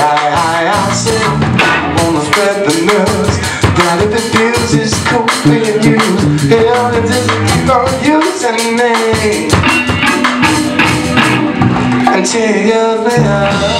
high I said I Wanna spread the news That if it feels it's cold being used Hell, it just keep on using me Until you